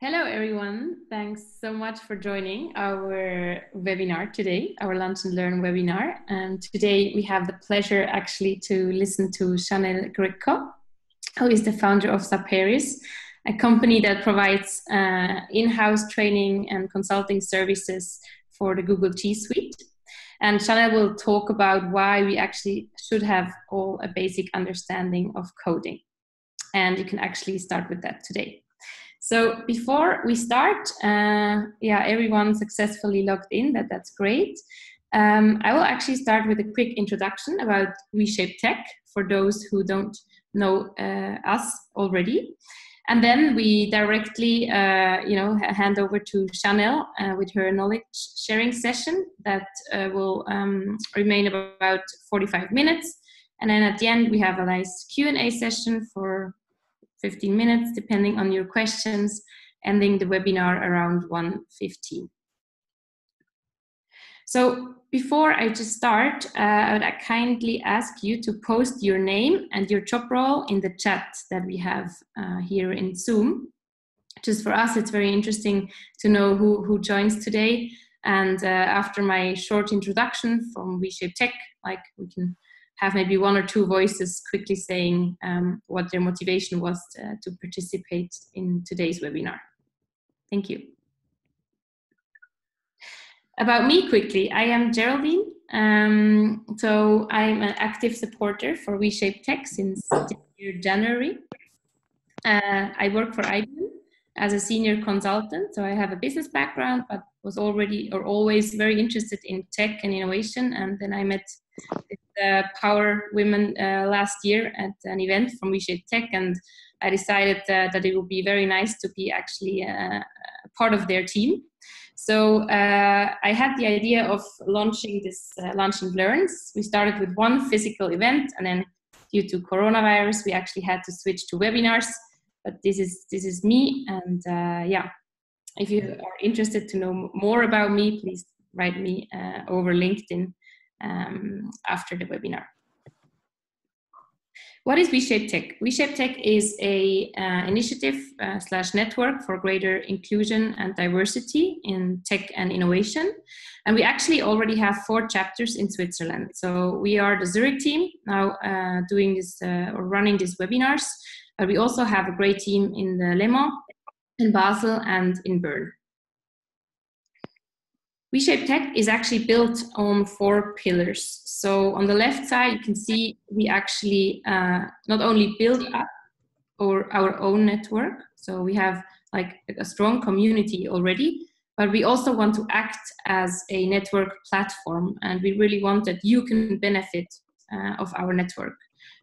Hello, everyone. Thanks so much for joining our webinar today, our Lunch and Learn webinar. And today we have the pleasure actually to listen to Chanel Greco, who is the founder of Saperis, a company that provides uh, in-house training and consulting services for the Google G Suite. And Chanel will talk about why we actually should have all a basic understanding of coding. And you can actually start with that today. So before we start, uh, yeah, everyone successfully logged in. That that's great. Um, I will actually start with a quick introduction about WeShape Tech for those who don't know uh, us already, and then we directly, uh, you know, hand over to Chanel uh, with her knowledge sharing session that uh, will um, remain about 45 minutes. And then at the end, we have a nice Q&A session for 15 minutes, depending on your questions, ending the webinar around 1.15. So before I just start, uh, I would kindly ask you to post your name and your job role in the chat that we have uh, here in Zoom. Just for us, it's very interesting to know who, who joins today. And uh, after my short introduction from WeShape Tech, like we can have maybe one or two voices quickly saying um, what their motivation was to, uh, to participate in today's webinar. Thank you. About me quickly, I am Geraldine. Um, so I'm an active supporter for WeShape Tech since January. Uh, I work for IBM as a senior consultant. So I have a business background, but was already or always very interested in tech and innovation. And then I met uh, Power Women uh, last year at an event from WeShape Tech, and I decided uh, that it would be very nice to be actually uh, part of their team. So uh, I had the idea of launching this uh, Lunch and Learns. We started with one physical event, and then due to coronavirus, we actually had to switch to webinars. But this is this is me, and yeah, if you are interested to know more about me, please write me over LinkedIn um, after the webinar. What is WeShape Tech? WeShape Tech is a uh, initiative uh, slash network for greater inclusion and diversity in tech and innovation. And we actually already have four chapters in Switzerland. So we are the Zurich team now uh, doing this uh, or running these webinars. But we also have a great team in the Léman, in Basel, and in Bern. WeShape Tech is actually built on four pillars. So on the left side, you can see we actually uh, not only build up or our own network. So we have like a strong community already, but we also want to act as a network platform, and we really want that you can benefit uh, of our network.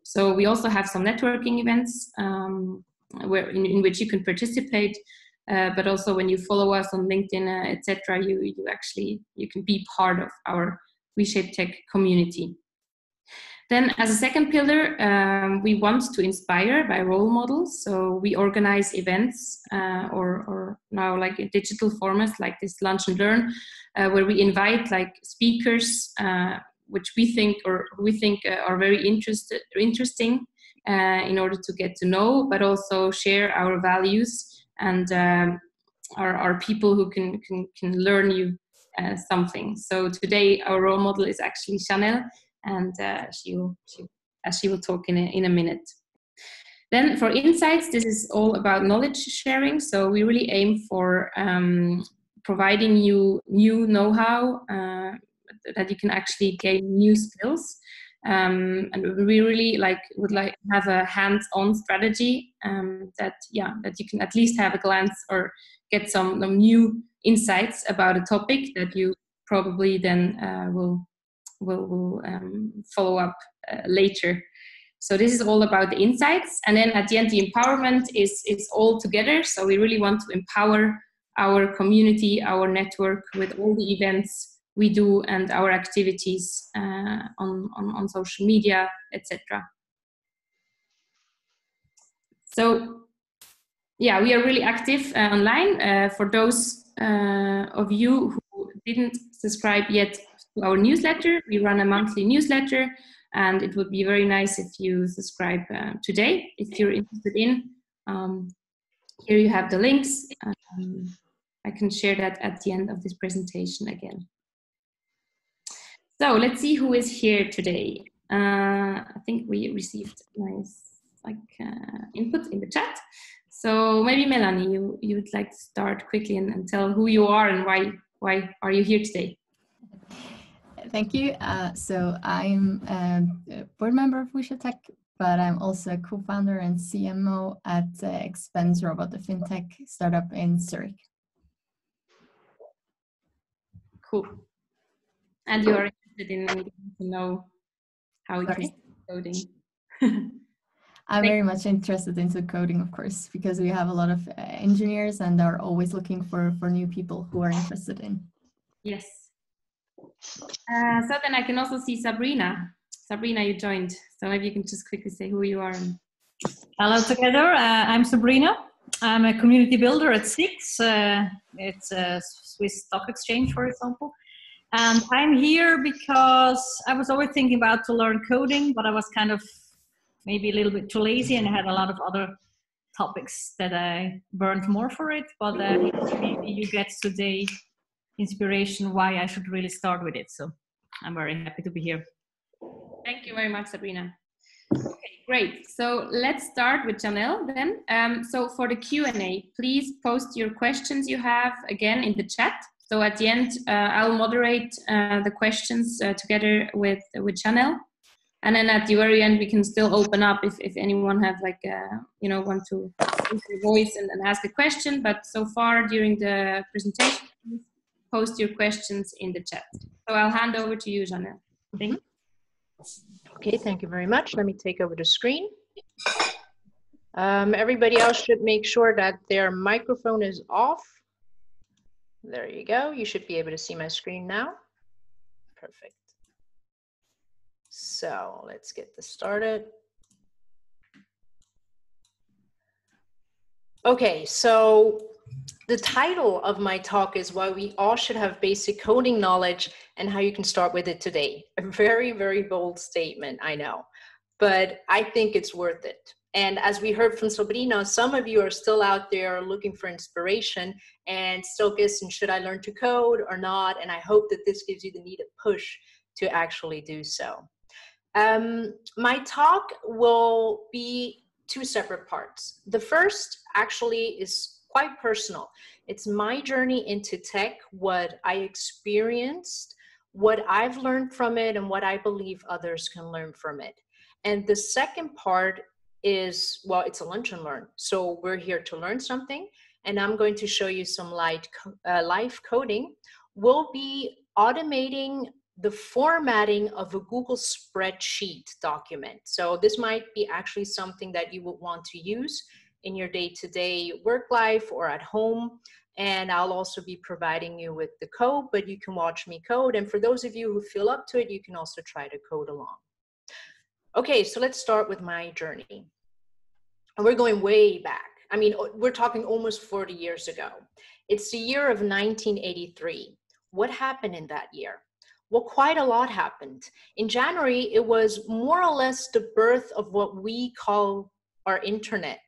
So we also have some networking events um, where in, in which you can participate uh, but also when you follow us on LinkedIn, uh, etc., you you actually you can be part of our WeShape Tech community. Then, as a second pillar, um, we want to inspire by role models. So we organize events, uh, or or now like digital formats like this Lunch and Learn, uh, where we invite like speakers, uh, which we think or we think are very interested interesting, in order to get to know, but also share our values and um, are, are people who can, can, can learn you uh, something. So today our role model is actually Chanel, and uh, she will she, as she will talk in a, in a minute. Then for insights, this is all about knowledge sharing. So we really aim for um, providing you new know-how uh, that you can actually gain new skills um, and we really like would like have a hands-on strategy um, that yeah that you can at least have a glance or get some, some new insights about a topic that you probably then uh, will will, will um, follow up uh, later. So this is all about the insights and then at the end the empowerment is is all together. So we really want to empower our community our network with all the events we do and our activities uh, on, on, on social media, etc. So yeah, we are really active uh, online. Uh, for those uh, of you who didn't subscribe yet to our newsletter, we run a monthly newsletter and it would be very nice if you subscribe uh, today if you're interested in. Um, here you have the links. Um, I can share that at the end of this presentation again. So let's see who is here today. Uh, I think we received nice like uh, input in the chat. So maybe Melanie, you, you would like to start quickly and, and tell who you are and why why are you here today? Thank you. Uh, so I'm a board member of WishTech, but I'm also a co-founder and CMO at uh, Expense Robot, a fintech startup in Zurich. Cool. And you are interested in getting to know how it is coding. I'm very much interested into coding, of course, because we have a lot of uh, engineers and are always looking for, for new people who are interested in. Yes. Uh, so then I can also see Sabrina. Sabrina, you joined. So maybe you can just quickly say who you are. Hello together. Uh, I'm Sabrina. I'm a community builder at SIX. Uh, it's a Swiss stock exchange, for example. And I'm here because I was always thinking about to learn coding, but I was kind of maybe a little bit too lazy and I had a lot of other topics that I burned more for it. But uh, maybe you get today inspiration why I should really start with it. So I'm very happy to be here. Thank you very much, Sabrina. Okay, great. So let's start with Chanel then. Um, so for the Q&A, please post your questions you have again in the chat. So at the end, uh, I'll moderate uh, the questions uh, together with with Chanel and then at the very end we can still open up if, if anyone have like you know want to use your voice and, and, ask a question. But so far during the presentation post your questions in the chat. So i'll hand over to you Chanel. thank you. Okay thank you very much. Let me take over the screen. Um, everybody else should make sure that their microphone is off there you go you should be able to see my screen now perfect so let's get this started. Okay, so the title of my talk is why we all should have basic coding knowledge and how you can start with it today. A very, very bold statement, I know, but I think it's worth it. And as we heard from Sabrina, some of you are still out there looking for inspiration and still guessing, should I learn to code or not? And I hope that this gives you the needed push to actually do so. Um, my talk will be two separate parts. The first actually is quite personal. It's my journey into tech, what I experienced, what I've learned from it, and what I believe others can learn from it. And the second part is well, it's a lunch and learn. So we're here to learn something, and I'm going to show you some light uh, live coding. We'll be automating the formatting of a Google spreadsheet document. So this might be actually something that you would want to use in your day-to-day work life or at home. And I'll also be providing you with the code, but you can watch me code. And for those of you who feel up to it, you can also try to code along. Okay, so let's start with my journey. And we're going way back. I mean, we're talking almost 40 years ago. It's the year of 1983. What happened in that year? well, quite a lot happened. In January, it was more or less the birth of what we call our internet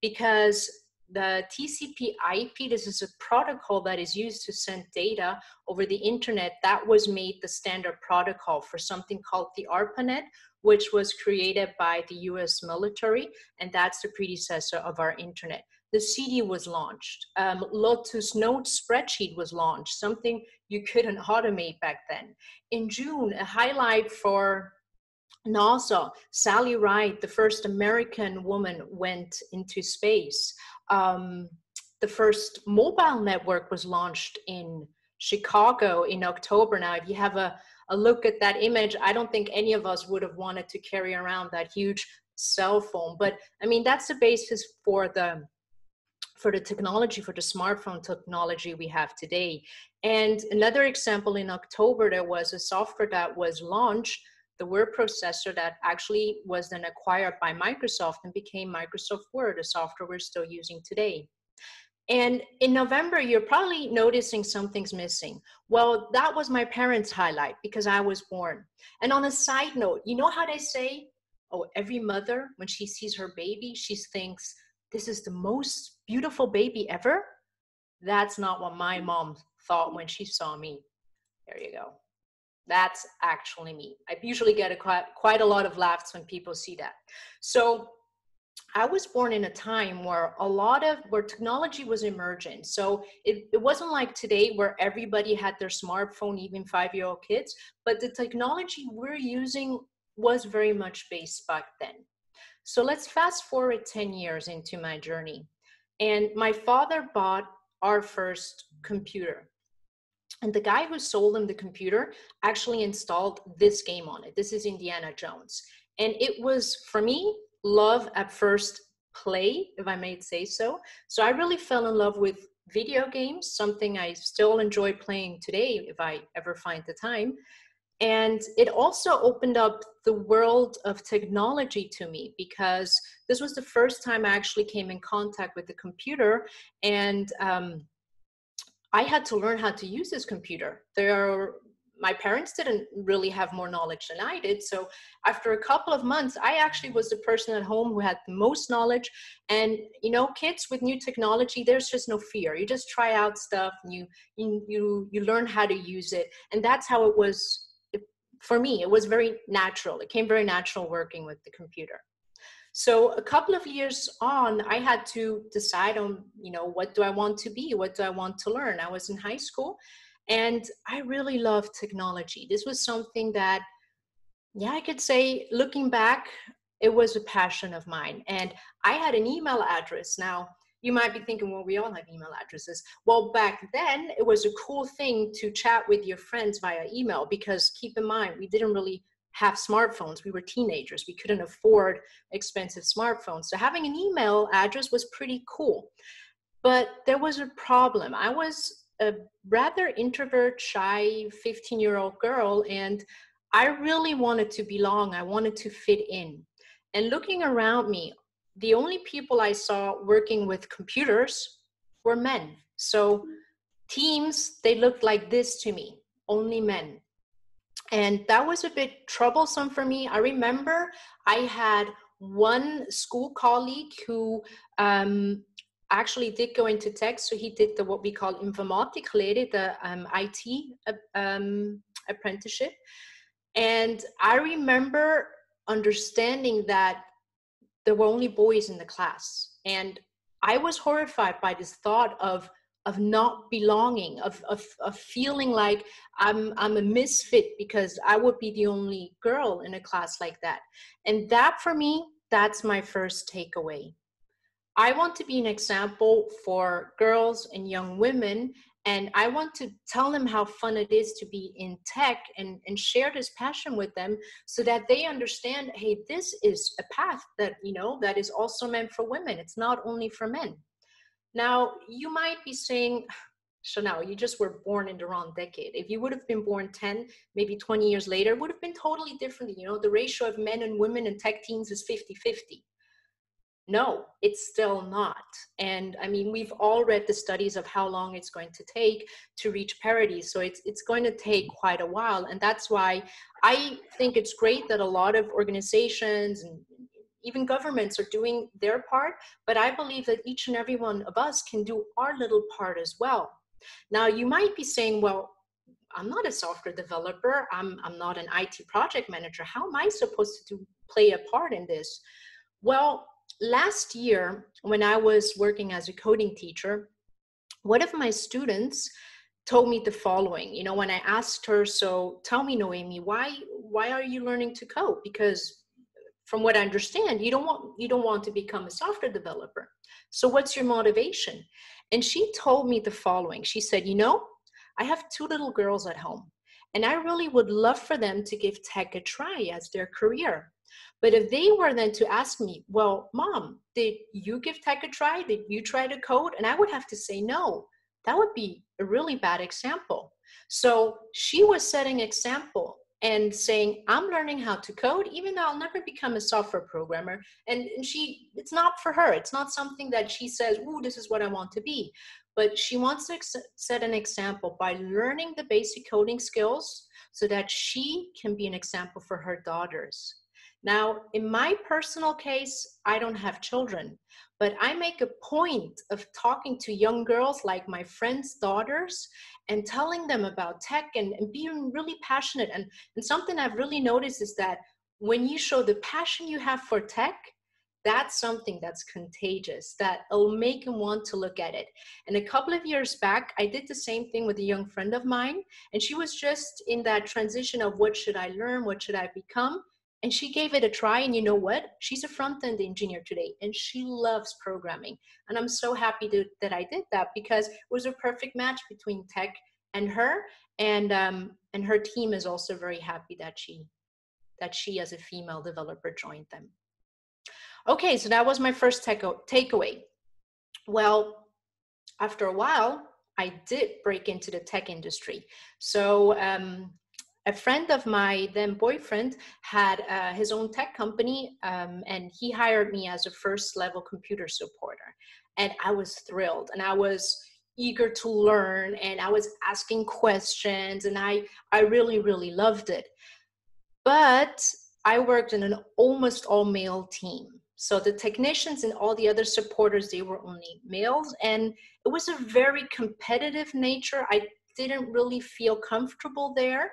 because the TCP IP, this is a protocol that is used to send data over the internet. That was made the standard protocol for something called the ARPANET, which was created by the US military, and that's the predecessor of our internet the CD was launched. Um, Lotus Note spreadsheet was launched, something you couldn't automate back then. In June, a highlight for NASA, Sally Ride, the first American woman, went into space. Um, the first mobile network was launched in Chicago in October. Now, if you have a, a look at that image, I don't think any of us would have wanted to carry around that huge cell phone. But I mean, that's the basis for the for the technology, for the smartphone technology we have today. And another example in October, there was a software that was launched, the word processor that actually was then acquired by Microsoft and became Microsoft Word, a software we're still using today. And in November, you're probably noticing something's missing. Well, that was my parents' highlight because I was born. And on a side note, you know how they say, oh, every mother, when she sees her baby, she thinks, this is the most beautiful baby ever. That's not what my mom thought when she saw me. There you go. That's actually me. I usually get a quite, quite a lot of laughs when people see that. So I was born in a time where a lot of where technology was emergent. So it, it wasn't like today where everybody had their smartphone, even five-year-old kids, but the technology we're using was very much based back then. So let's fast forward 10 years into my journey. And my father bought our first computer. And the guy who sold him the computer actually installed this game on it. This is Indiana Jones. And it was, for me, love at first play, if I may say so. So I really fell in love with video games, something I still enjoy playing today if I ever find the time. And it also opened up the world of technology to me because this was the first time I actually came in contact with the computer. And um, I had to learn how to use this computer. There are my parents didn't really have more knowledge than I did. So after a couple of months, I actually was the person at home who had the most knowledge. And you know, kids with new technology, there's just no fear. You just try out stuff and you you you, you learn how to use it. And that's how it was for me. It was very natural. It came very natural working with the computer. So a couple of years on, I had to decide on, you know, what do I want to be? What do I want to learn? I was in high school and I really love technology. This was something that, yeah, I could say looking back, it was a passion of mine. And I had an email address. Now, you might be thinking, well, we all have email addresses. Well, back then, it was a cool thing to chat with your friends via email because keep in mind, we didn't really have smartphones. We were teenagers. We couldn't afford expensive smartphones. So having an email address was pretty cool. But there was a problem. I was a rather introvert, shy 15 year old girl, and I really wanted to belong. I wanted to fit in. And looking around me, the only people I saw working with computers were men. So teams, they looked like this to me, only men. And that was a bit troublesome for me. I remember I had one school colleague who um, actually did go into tech. So he did the what we call informatiklehre, the um, IT uh, um, apprenticeship. And I remember understanding that there were only boys in the class. And I was horrified by this thought of of not belonging, of, of, of feeling like I'm, I'm a misfit because I would be the only girl in a class like that. And that for me, that's my first takeaway. I want to be an example for girls and young women. And I want to tell them how fun it is to be in tech and, and share this passion with them so that they understand hey, this is a path that, you know, that is also meant for women. It's not only for men. Now, you might be saying, Chanel, you just were born in the wrong decade. If you would have been born 10, maybe 20 years later, would have been totally different. You know, the ratio of men and women in tech teams is 50 50 no, it's still not. And I mean, we've all read the studies of how long it's going to take to reach parity. So it's, it's going to take quite a while. And that's why I think it's great that a lot of organizations and even governments are doing their part. But I believe that each and every one of us can do our little part as well. Now, you might be saying, well, I'm not a software developer. I'm, I'm not an IT project manager. How am I supposed to do, play a part in this? Well, last year, when I was working as a coding teacher, one of my students told me the following you know when i asked her so tell me noemi why why are you learning to code? Because from what i understand you don't want you don't want to become a software developer. So what's your motivation? And she told me the following. She said you know i have two little girls at home and i really would love for them to give tech a try as their career but if they were then to ask me, well, mom, did you give tech a try? Did you try to code? And I would have to say no. That would be a really bad example. So she was setting example and saying, I'm learning how to code, even though I'll never become a software programmer. And, and she, it's not for her. It's not something that she says, ooh, this is what I want to be. But she wants to ex- set an example by learning the basic coding skills so that she can be an example for her daughters. Now, in my personal case, I don't have children, but I make a point of talking to young girls like my friends' daughters and telling them about tech and, and being really passionate. And, and something I've really noticed is that when you show the passion you have for tech, that's something that's contagious that will make them want to look at it and a couple of years back i did the same thing with a young friend of mine and she was just in that transition of what should i learn what should i become and she gave it a try and you know what she's a front end engineer today and she loves programming and i'm so happy to, that i did that because it was a perfect match between tech and her and um, and her team is also very happy that she that she as a female developer joined them Okay, so that was my first takeaway. Well, after a while, I did break into the tech industry. So, um, a friend of my then boyfriend had uh, his own tech company, um, and he hired me as a first level computer supporter. And I was thrilled, and I was eager to learn, and I was asking questions, and I I really really loved it. But I worked in an almost all male team. So the technicians and all the other supporters, they were only males. And it was a very competitive nature. I didn't really feel comfortable there.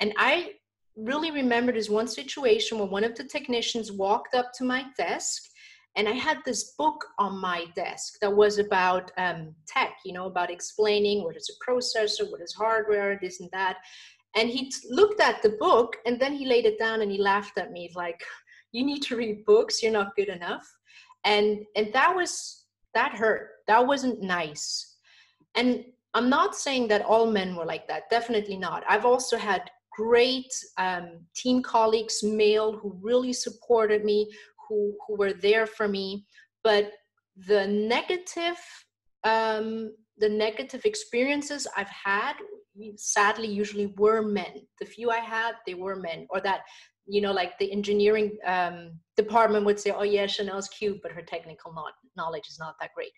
And I really remember this one situation where one of the technicians walked up to my desk and I had this book on my desk that was about um, tech, you know, about explaining what is a processor, what is hardware, this and that. And he t- looked at the book and then he laid it down and he laughed at me like, you need to read books you're not good enough and and that was that hurt that wasn't nice and i'm not saying that all men were like that definitely not. I've also had great um, team colleagues male who really supported me who who were there for me. But the negative um, the negative experiences i've had sadly usually were men. The few i had they were men. Or that you know, like the engineering um, department would say, oh yeah, Chanel's cute, but her technical knowledge is not that great.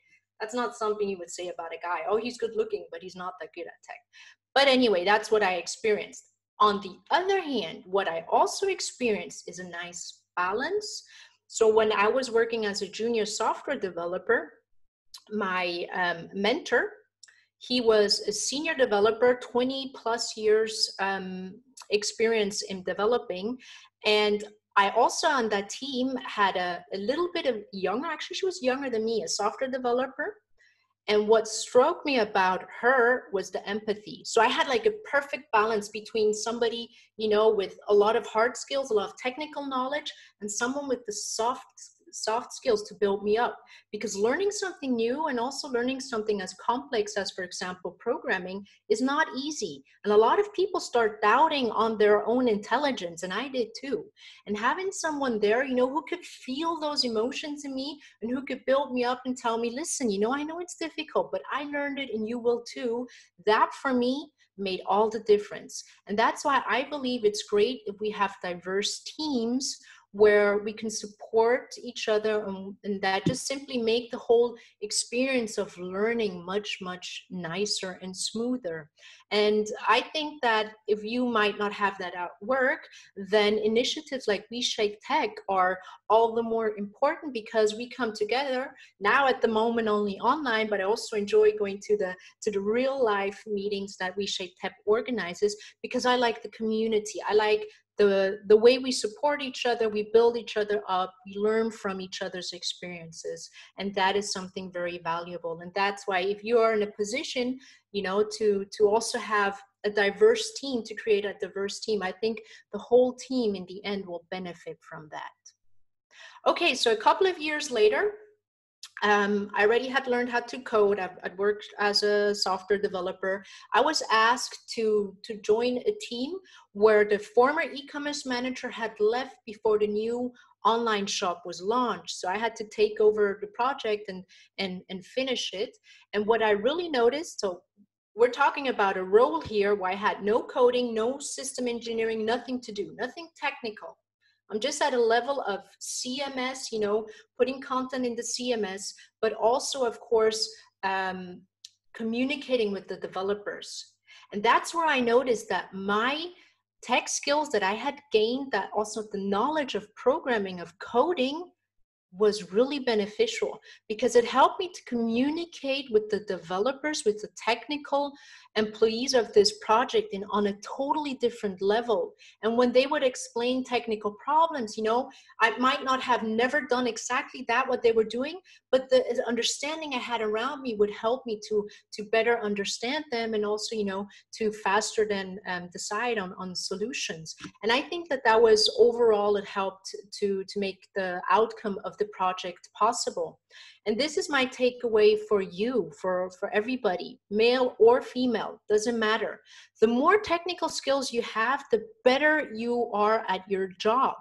That's not something you would say about a guy. Oh, he's good looking, but he's not that good at tech. But anyway, that's what I experienced. On the other hand, what I also experienced is a nice balance. So when I was working as a junior software developer, my um, mentor, he was a senior developer, 20 plus years um, experience in developing. And I also on that team had a, a little bit of younger, actually, she was younger than me, a software developer. And what struck me about her was the empathy. So I had like a perfect balance between somebody, you know, with a lot of hard skills, a lot of technical knowledge, and someone with the soft soft skills to build me up. Because learning something new and also learning something as complex as for example programming is not easy. And a lot of people start doubting on their own intelligence and i did too. And having someone there you know who could feel those emotions in me and who could build me up and tell me listen you know i know it's difficult but i learned it and you will too that for me made all the difference. And that's why i believe it's great if we have diverse teams where we can support each other and, and, that just simply make the whole experience of learning much much nicer and smoother. And i think that if you might not have that at work then initiatives like we shape tech are all the more important because we come together now at the moment only online but i also enjoy going to the to the real life meetings that we shape tech organizes because i like the community. I like the the way we support each other we build each other up we learn from each other's experiences and that is something very valuable. And that's why if you are in a position you know to to also have a diverse team to create a diverse team i think the whole team in the end will benefit from that. Okay so a couple of years later um, I already had learned how to code. I've, I'd worked as a software developer. I was asked to to join a team where the former e-commerce manager had left before the new online shop was launched. So I had to take over the project and and and finish it. And what I really noticed, so we're talking about a role here where I had no coding, no system engineering, nothing to do, nothing technical. I'm just at a level of CMS, you know, putting content in the CMS, but also, of course, um, communicating with the developers. And that's where I noticed that my tech skills that I had gained, that also the knowledge of programming, of coding, was really beneficial because it helped me to communicate with the developers, with the technical employees of this project in on a totally different level. And when they would explain technical problems you know i might not have never done exactly that what they were doing but the understanding i had around me would help me to to better understand them and also you know to faster than um, decide on on solutions. And i think that that was overall it helped to to make the outcome of the project possible and this is my takeaway for you, for, for everybody, male or female, doesn't matter. The more technical skills you have, the better you are at your job.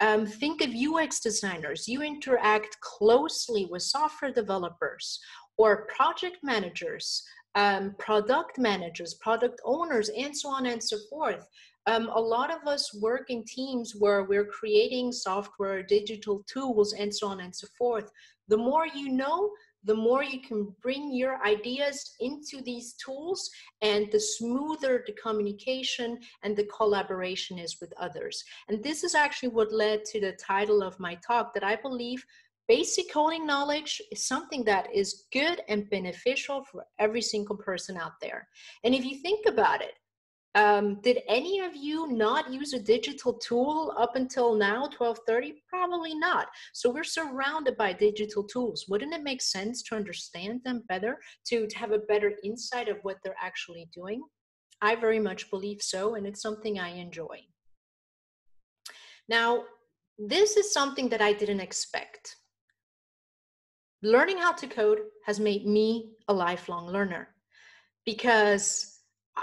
Um, think of UX designers. You interact closely with software developers or project managers, um, product managers, product owners, and so on and so forth. Um, a lot of us work in teams where we're creating software, digital tools, and so on and so forth. The more you know, the more you can bring your ideas into these tools and the smoother the communication and the collaboration is with others. And this is actually what led to the title of my talk that I believe basic coding knowledge is something that is good and beneficial for every single person out there. And if you think about it, um, did any of you not use a digital tool up until now 1230 probably not. So we're surrounded by digital tools. Wouldn't it make sense to understand them better to, to have a better insight of what they're actually doing? I very much believe so and it's something i enjoy. Now this is something that i didn't expect. Learning how to code has made me a lifelong learner because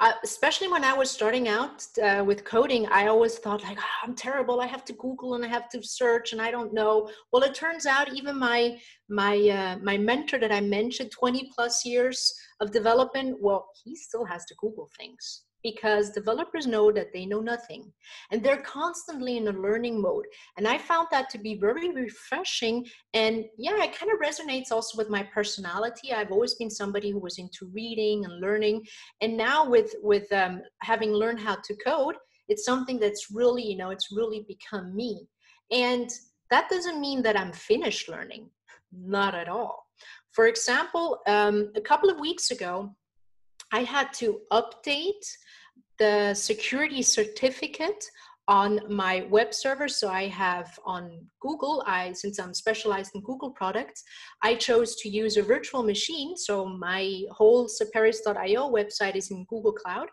I, especially when I was starting out uh, with coding, I always thought like, oh, I'm terrible. I have to Google and I have to search and I don't know. Well, it turns out even my my uh, my mentor that I mentioned, 20 plus years of development, well, he still has to Google things because developers know that they know nothing and they're constantly in a learning mode. And i found that to be very refreshing and yeah it kind of resonates also with my personality. I've always been somebody who was into reading and learning and now with with um, having learned how to code it's something that's really you know it's really become me. And that doesn't mean that i'm finished learning. Not at all. For example um, a couple of weeks ago I had to update the security certificate on my web server. So i have on google i since i'm specialized in google products i chose to use a virtual machine. So my whole saperis.io website is in google cloud.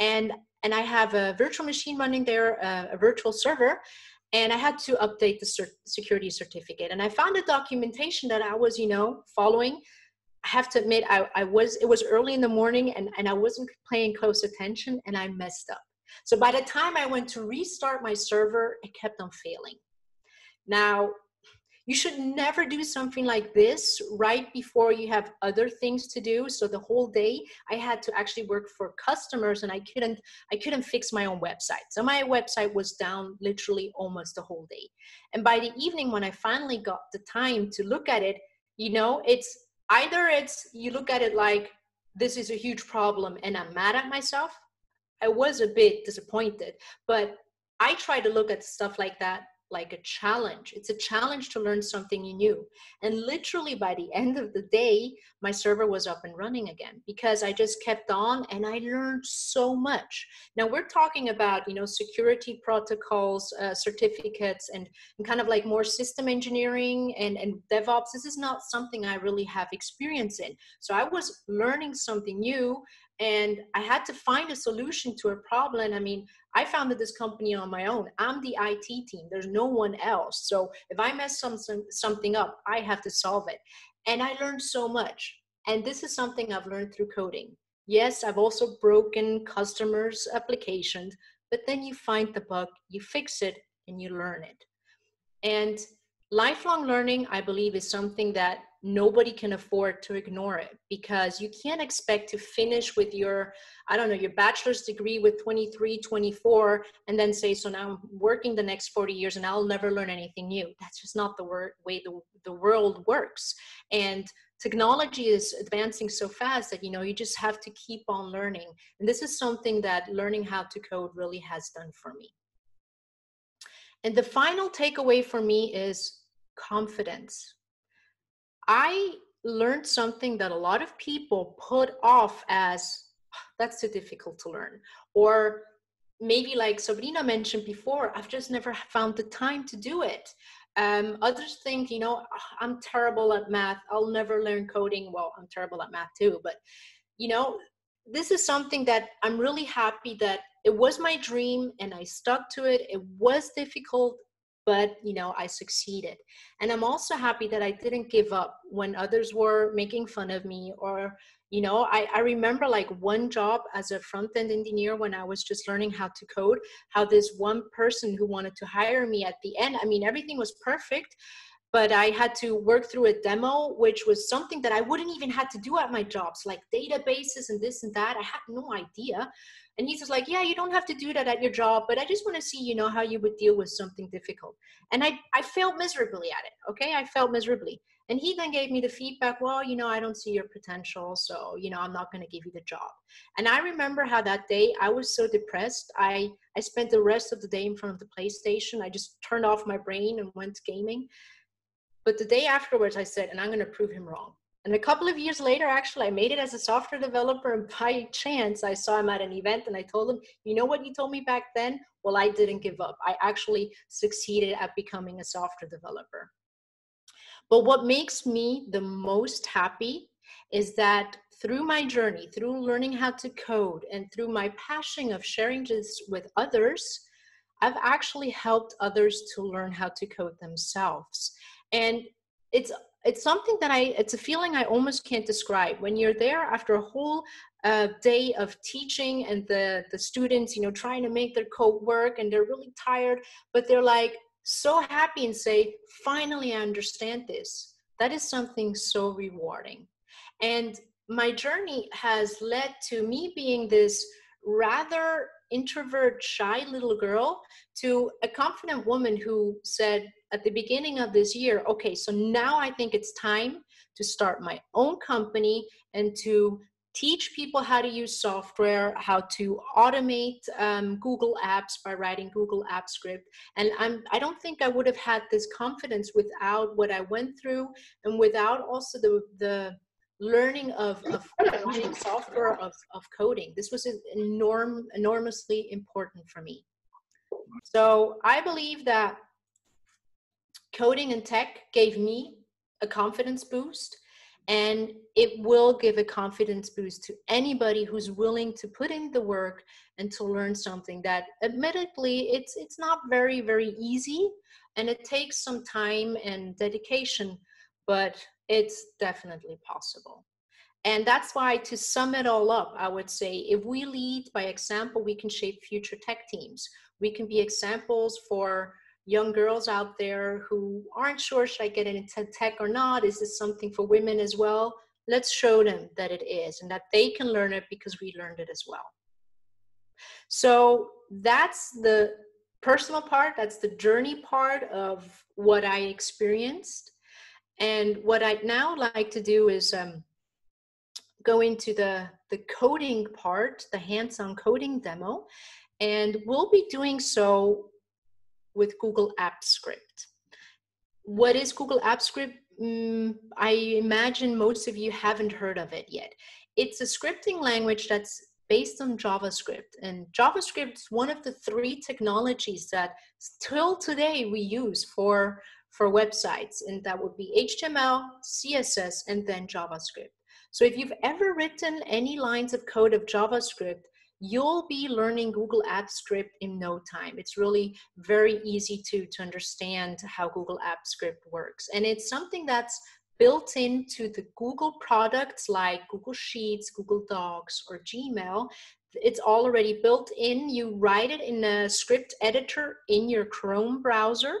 And and i have a virtual machine running there a virtual server. And i had to update the cert- security certificate. And i found a documentation that i was you know following I have to admit, I, I was it was early in the morning and, and I wasn't paying close attention and I messed up. So by the time I went to restart my server, it kept on failing. Now, you should never do something like this right before you have other things to do. So the whole day I had to actually work for customers and I couldn't I couldn't fix my own website. So my website was down literally almost the whole day. And by the evening when I finally got the time to look at it, you know, it's either it's you look at it like this is a huge problem and i'm mad at myself. I was a bit disappointed but i try to look at stuff like that like a challenge. It's a challenge to learn something new. And literally by the end of the day, my server was up and running again because I just kept on and I learned so much. Now we're talking about, you know, security protocols, uh, certificates, and, and kind of like more system engineering and, and DevOps. This is not something I really have experience in. So I was learning something new and I had to find a solution to a problem. I mean, I founded this company on my own. I'm the IT team. There's no one else. So if I mess some, some, something up, I have to solve it. And I learned so much. And this is something I've learned through coding. Yes, I've also broken customers' applications, but then you find the bug, you fix it, and you learn it. And lifelong learning, I believe, is something that nobody can afford to ignore it because you can't expect to finish with your i don't know your bachelor's degree with 23 24 and then say so now i'm working the next 40 years and i'll never learn anything new. That's just not the wor- way the, the world works. And technology is advancing so fast that you know you just have to keep on learning. And this is something that learning how to code really has done for me. And the final takeaway for me is confidence i learned something that a lot of people put off as that's too difficult to learn or maybe like sabrina mentioned before i've just never found the time to do it um, others think, you know, I'm terrible at math. I'll never learn coding. Well, I'm terrible at math too, but you know, this is something that I'm really happy that it was my dream and I stuck to it. It was difficult, but you know, I succeeded. And I'm also happy that I didn't give up when others were making fun of me or you know I, I remember like one job as a front end engineer when i was just learning how to code how this one person who wanted to hire me at the end i mean everything was perfect but i had to work through a demo which was something that i wouldn't even had to do at my jobs like databases and this and that i had no idea and he's just like yeah you don't have to do that at your job but i just want to see you know how you would deal with something difficult and i i failed miserably at it okay i failed miserably and he then gave me the feedback, well, you know, I don't see your potential. So, you know, I'm not going to give you the job. And I remember how that day I was so depressed. I, I spent the rest of the day in front of the PlayStation. I just turned off my brain and went gaming. But the day afterwards, I said, and I'm going to prove him wrong. And a couple of years later, actually, I made it as a software developer. And by chance, I saw him at an event and I told him, you know what you told me back then? Well, I didn't give up. I actually succeeded at becoming a software developer. But what makes me the most happy is that through my journey, through learning how to code, and through my passion of sharing this with others, I've actually helped others to learn how to code themselves. And it's it's something that I it's a feeling I almost can't describe. When you're there after a whole uh, day of teaching and the the students, you know, trying to make their code work and they're really tired, but they're like, so happy and say, finally, I understand this. That is something so rewarding. And my journey has led to me being this rather introvert, shy little girl to a confident woman who said at the beginning of this year, okay, so now I think it's time to start my own company and to teach people how to use software, how to automate um, Google Apps by writing Google App Script. And I'm, I don't think I would have had this confidence without what I went through and without also the, the learning of, of software, of, of coding. This was enorm, enormously important for me. So I believe that coding and tech gave me a confidence boost and it will give a confidence boost to anybody who's willing to put in the work and to learn something that admittedly it's it's not very very easy and it takes some time and dedication but it's definitely possible and that's why to sum it all up i would say if we lead by example we can shape future tech teams we can be examples for young girls out there who aren't sure should I get into tech or not? Is this something for women as well? Let's show them that it is and that they can learn it because we learned it as well. So that's the personal part, that's the journey part of what I experienced. And what I'd now like to do is um, go into the, the coding part, the hands-on coding demo. And we'll be doing so with Google Apps Script. What is Google Apps Script? Mm, I imagine most of you haven't heard of it yet. It's a scripting language that's based on JavaScript. And JavaScript is one of the three technologies that still today we use for, for websites. And that would be HTML, CSS, and then JavaScript. So if you've ever written any lines of code of JavaScript, you'll be learning Google Apps Script in no time. It's really very easy to, to understand how Google Apps Script works. And it's something that's built into the Google products like Google Sheets, Google Docs, or Gmail it's already built in. You write it in a script editor in your Chrome browser.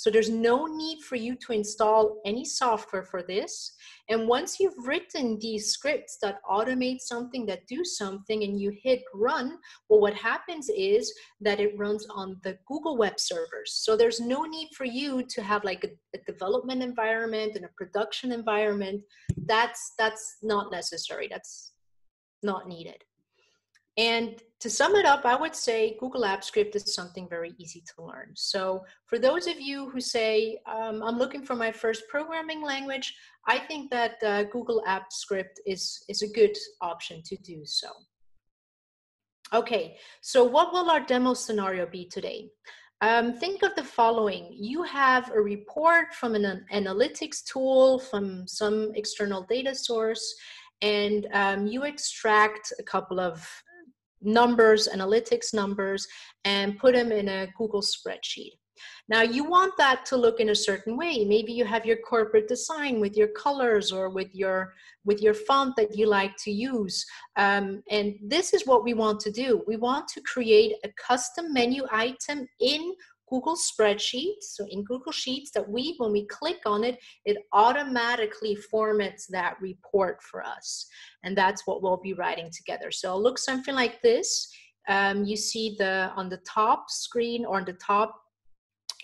So there's no need for you to install any software for this. And once you've written these scripts that automate something, that do something, and you hit run, well, what happens is that it runs on the Google web servers. So there's no need for you to have like a, a development environment and a production environment. That's, that's not necessary. That's not needed. And to sum it up, I would say Google Apps Script is something very easy to learn. So for those of you who say, um, I'm looking for my first programming language, I think that uh, Google Apps Script is, is a good option to do so. Okay, so what will our demo scenario be today? Um, think of the following. You have a report from an analytics tool, from some external data source, and um, you extract a couple of numbers, analytics numbers, and put them in a Google spreadsheet. Now you want that to look in a certain way. Maybe you have your corporate design with your colors or with your with your font that you like to use. Um, and this is what we want to do. We want to create a custom menu item in Google spreadsheets, so in Google Sheets that we, when we click on it, it automatically formats that report for us. And that's what we'll be writing together. So it'll look something like this. Um, you see the on the top screen or on the top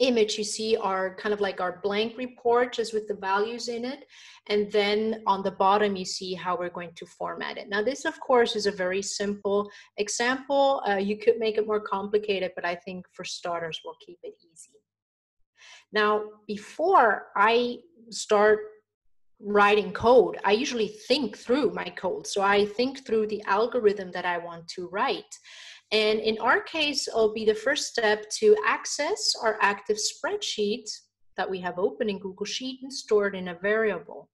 image you see are kind of like our blank report just with the values in it. And then on the bottom you see how we're going to format it. Now this of course is a very simple example. Uh, you could make it more complicated but i think for starters we'll keep it easy. Now before i start writing code i usually think through my code. So i think through the algorithm that i want to write and in our case, it'll be the first step to access our active spreadsheet that we have open in Google Sheet and stored in a variable.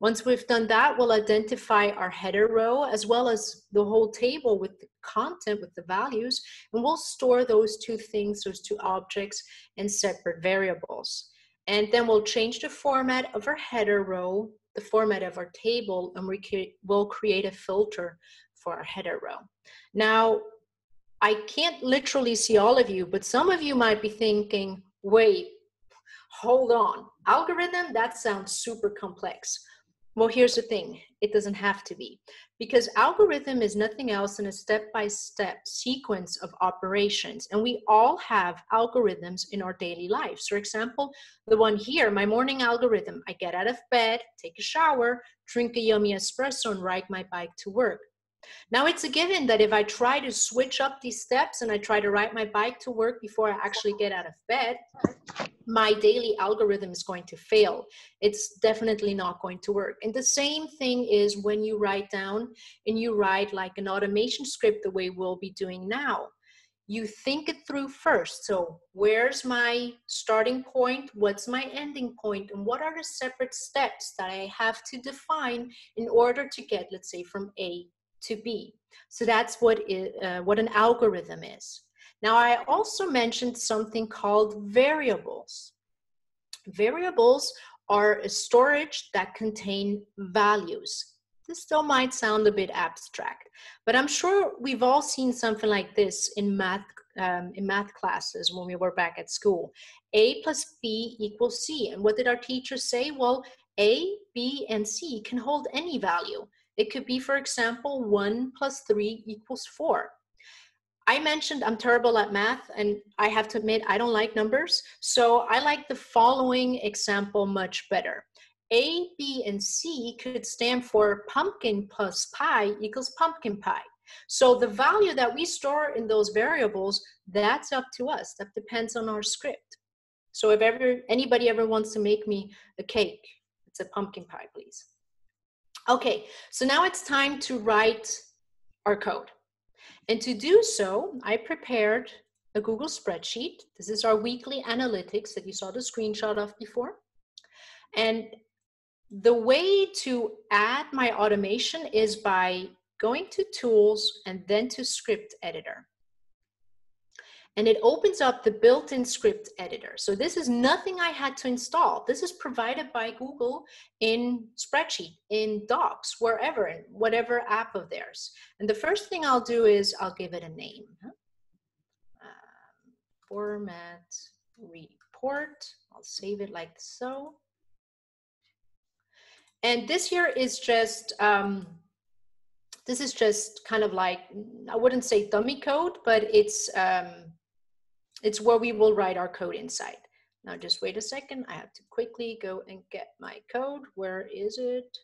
Once we've done that, we'll identify our header row as well as the whole table with the content, with the values, and we'll store those two things, those two objects in separate variables. And then we'll change the format of our header row, the format of our table, and we will create a filter for our header row. Now, I can't literally see all of you, but some of you might be thinking, wait, hold on. Algorithm, that sounds super complex. Well, here's the thing it doesn't have to be because algorithm is nothing else than a step by step sequence of operations. And we all have algorithms in our daily lives. For example, the one here, my morning algorithm I get out of bed, take a shower, drink a yummy espresso, and ride my bike to work. Now it's a given that if I try to switch up these steps and I try to ride my bike to work before I actually get out of bed, my daily algorithm is going to fail. It's definitely not going to work. And the same thing is when you write down and you write like an automation script the way we'll be doing now. You think it through first. So, where's my starting point? What's my ending point? And what are the separate steps that I have to define in order to get, let's say, from A to be. So that's what, it, uh, what an algorithm is. Now, I also mentioned something called variables. Variables are a storage that contain values. This still might sound a bit abstract, but I'm sure we've all seen something like this in math um, in math classes when we were back at school. A plus B equals C. And what did our teachers say? Well, A, B, and C can hold any value. It could be, for example, 1 plus 3 equals 4. I mentioned I'm terrible at math, and I have to admit I don't like numbers. So I like the following example much better. A, B, and C could stand for pumpkin plus pie equals pumpkin pie. So the value that we store in those variables, that's up to us. That depends on our script. So if ever anybody ever wants to make me a cake, it's a pumpkin pie, please. Okay, so now it's time to write our code. And to do so, I prepared a Google spreadsheet. This is our weekly analytics that you saw the screenshot of before. And the way to add my automation is by going to tools and then to script editor. And it opens up the built-in script editor. So this is nothing I had to install. This is provided by Google in spreadsheet, in docs, wherever, in whatever app of theirs. And the first thing I'll do is I'll give it a name. Um, format report. I'll save it like so. And this here is just, um, this is just kind of like, I wouldn't say dummy code, but it's, um, it's where we will write our code inside. Now just wait a second. I have to quickly go and get my code. Where is it?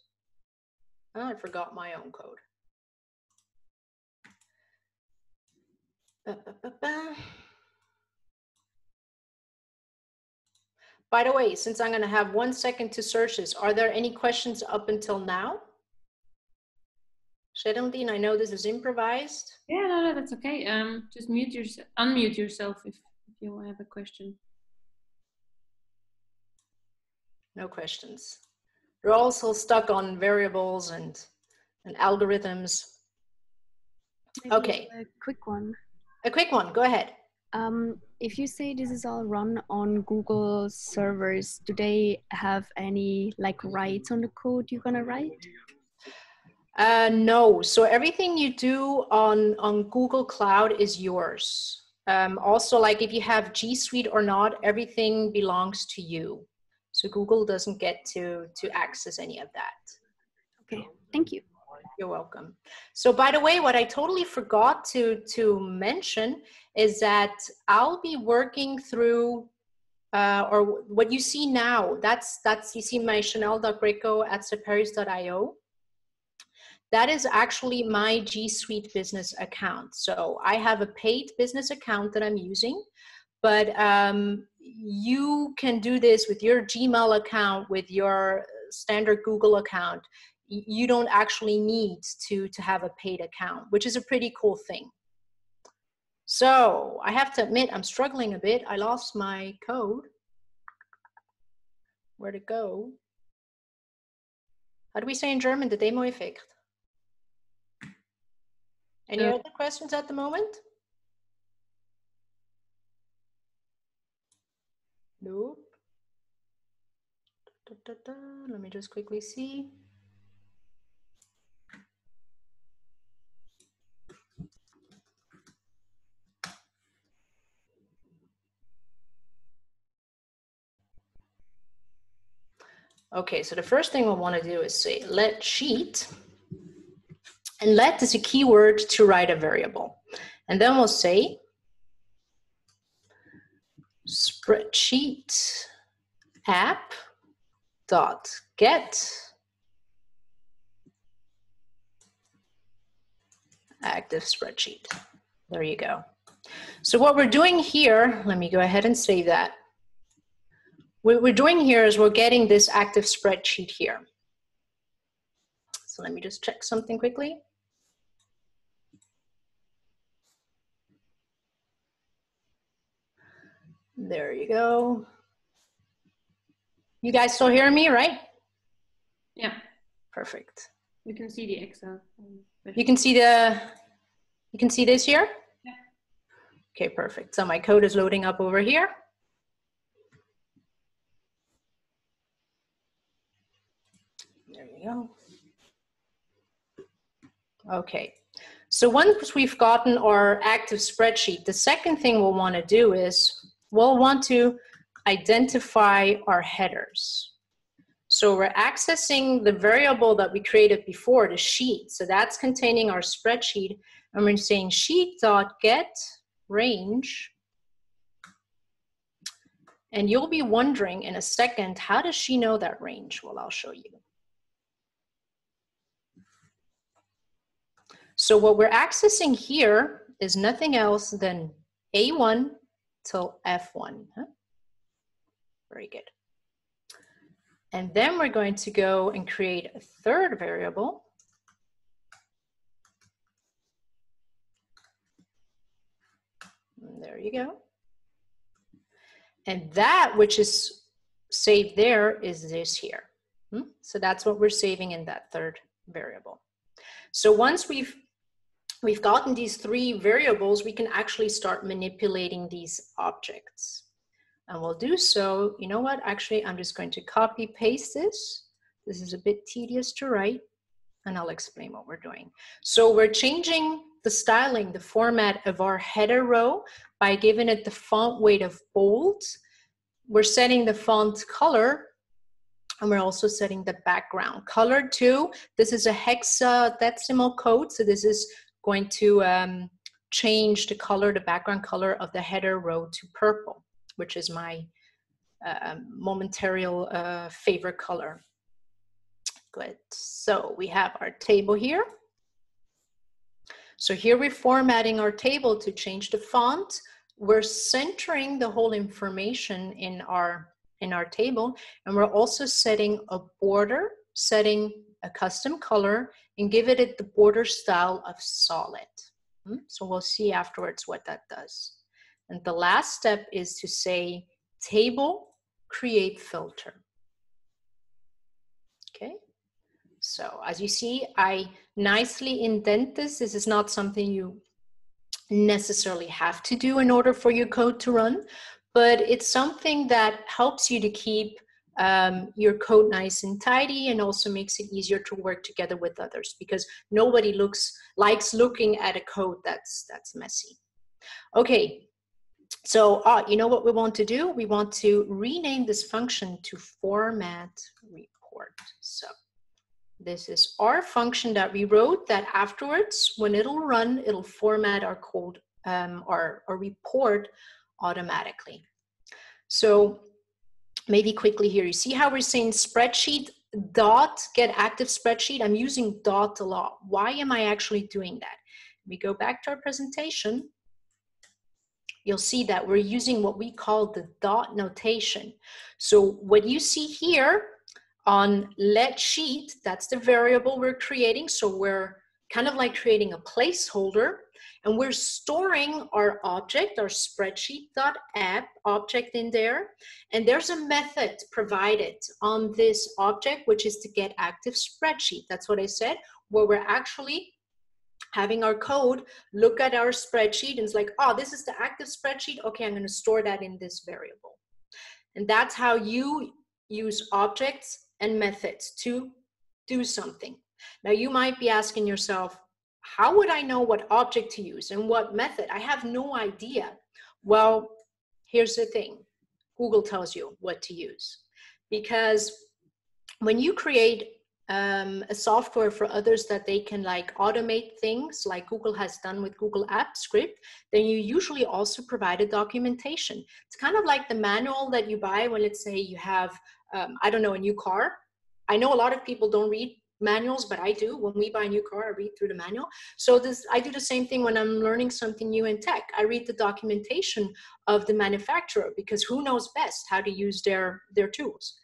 Oh, I forgot my own code. Ba, ba, ba, By the way, since I'm going to have one second to search this, are there any questions up until now? Geraldine, I know this is improvised. Yeah, no, no, that's okay. Um, just mute yourself, unmute yourself if, if you have a question. No questions. You're also stuck on variables and, and algorithms. Maybe Okay. A quick one. A quick one, go ahead. Um, if you say this is all run on Google servers, do they have any like rights on the code you're gonna write? Uh, no, so everything you do on, on Google Cloud is yours. Um, also, like if you have G Suite or not, everything belongs to you. So Google doesn't get to, to access any of that. Okay, thank you. You're welcome. So by the way, what I totally forgot to, to mention is that I'll be working through, uh, or what you see now, that's, that's you see my chanel.greco at saperis.io. That is actually my G Suite business account. So I have a paid business account that I'm using, but um, you can do this with your Gmail account, with your standard Google account. You don't actually need to to have a paid account which is a pretty cool thing. So i have to admit i'm struggling a bit. I lost my code. Where to go? How do we say in german the demo effect any other questions at the moment? Nope. Da, da, da. let me just quickly see. Okay, so the first thing we want to do is say let sheet, and let is a keyword to write a variable. And then we'll say spreadsheet app dot get active spreadsheet. There you go. So what we're doing here, let me go ahead and save that what we're doing here is we're getting this active spreadsheet here. So let me just check something quickly. There you go. You guys still hear me, right? Yeah, Perfect. you can see the Excel. You can see the, you can see this here? Yeah. Okay, perfect. So my code is loading up over here. There you go. Okay, so once we've gotten our active spreadsheet, the second thing we'll want to do is we'll want to identify our headers. So we're accessing the variable that we created before, the sheet. So that's containing our spreadsheet. And we're saying sheet.get range. And you'll be wondering in a second, how does she know that range? Well, I'll show you. So what we're accessing here is nothing else than A1 till F1. Huh? Very good. And then we're going to go and create a third variable. And there you go. And that which is saved there is this here. Hmm? So that's what we're saving in that third variable. So once we've we've gotten these three variables, we can actually start manipulating these objects. And we'll do so, you know what, actually I'm just going to copy paste this. This is a bit tedious to write and I'll explain what we're doing. So we're changing the styling, the format of our header row by giving it the font weight of bold. We're setting the font color and we're also setting the background color too. This is a hexadecimal code, so this is going to um, change the color, the background color of the header row to purple, which is my uh, momentary uh, favorite color. Good. So we have our table here. So here we're formatting our table to change the font. We're centering the whole information in our in our table and we're also setting a border, setting a custom color and give it the border style of solid. Hmm? So we'll see afterwards what that does. And the last step is to say table create filter. Okay. So as you see, I nicely indent this. This is not something you necessarily have to do in order for your code to run, but it's something that helps you to keep um, your code nice and tidy and also makes it easier to work together with others because nobody looks likes looking at a code that's that's messy. Okay, so uh, you know what we want to do? We want to rename this function to format report. So this is our function that we wrote that afterwards, when it'll run, it'll format our code, um, our, our report automatically. So maybe quickly here, you see how we're saying spreadsheet dot get active spreadsheet? I'm using dot a lot. Why am I actually doing that? We go back to our presentation. You'll see that we're using what we call the dot notation. So what you see here on let sheet, that's the variable we're creating. So we're kind of like creating a placeholder and we're storing our object, our spreadsheet.app object in there. And there's a method provided on this object, which is to get active spreadsheet. That's what I said, where we're actually having our code look at our spreadsheet and it's like, oh, this is the active spreadsheet. Okay, I'm going to store that in this variable. And that's how you use objects and methods to do something. Now you might be asking yourself, how would I know what object to use and what method? I have no idea. Well, here's the thing. Google tells you what to use. Because when you create um, a software for others that they can like automate things like Google has done with Google App Script, then you usually also provide a documentation. It's kind of like the manual that you buy when let's say you have um, I don't know, a new car. I know a lot of people don't read manuals, but I do. When we buy a new car, I read through the manual. So this, I do the same thing when I'm learning something new in tech. I read the documentation of the manufacturer because who knows best how to use their their tools.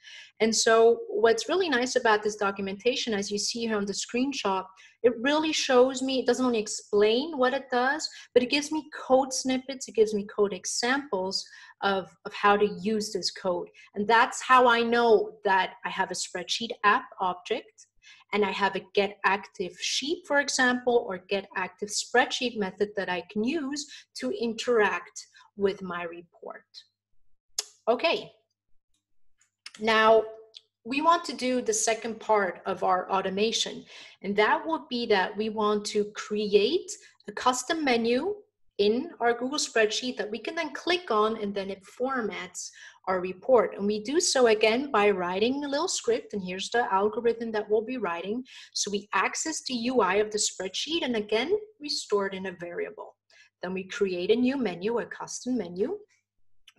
And so what's really nice about this documentation, as you see here on the screenshot, it really shows me, it doesn't only explain what it does, but it gives me code snippets, it gives me code examples of, of how to use this code. And that's how I know that I have a spreadsheet app object and I have a get active sheet, for example, or get active spreadsheet method that I can use to interact with my report. Okay, now we want to do the second part of our automation, and that would be that we want to create a custom menu in our Google spreadsheet that we can then click on and then it formats our report. And we do so again by writing a little script and here's the algorithm that we'll be writing. So we access the UI of the spreadsheet and again, we store it in a variable. Then we create a new menu, a custom menu.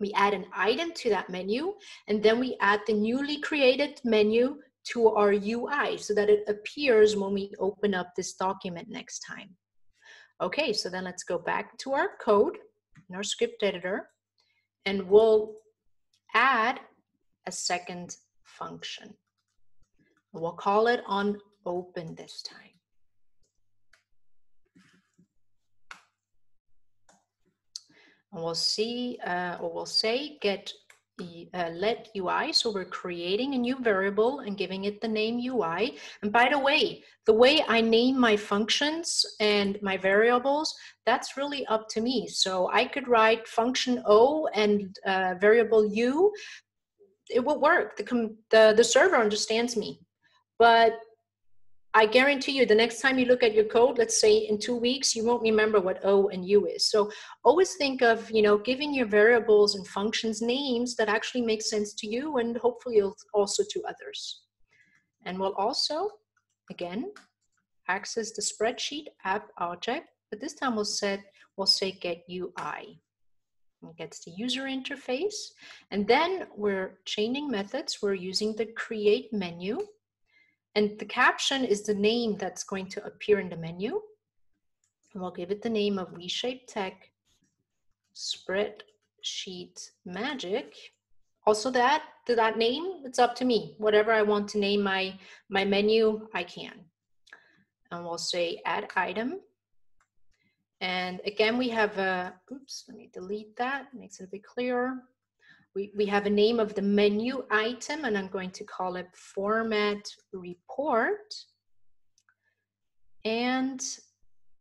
We add an item to that menu and then we add the newly created menu to our UI so that it appears when we open up this document next time. Okay, so then let's go back to our code in our script editor and we'll add a second function. We'll call it on open this time. And we'll see, uh, or we'll say get uh, let UI. So we're creating a new variable and giving it the name UI. And by the way, the way I name my functions and my variables, that's really up to me. So I could write function O and uh, variable U. It will work. The, the, the server understands me. But I guarantee you the next time you look at your code, let's say in two weeks, you won't remember what O and U is. So always think of, you know, giving your variables and functions names that actually make sense to you and hopefully also to others. And we'll also, again, access the spreadsheet app object, but this time we'll set, we'll say get UI. Gets the user interface. And then we're chaining methods. We're using the create menu and the caption is the name that's going to appear in the menu. And we'll give it the name of WeShape Tech Spreadsheet Magic. Also that, that name, it's up to me. Whatever I want to name my, my menu, I can. And we'll say add item. And again, we have a, oops, let me delete that, makes it a bit clearer we, we have a name of the menu item and I'm going to call it format report. And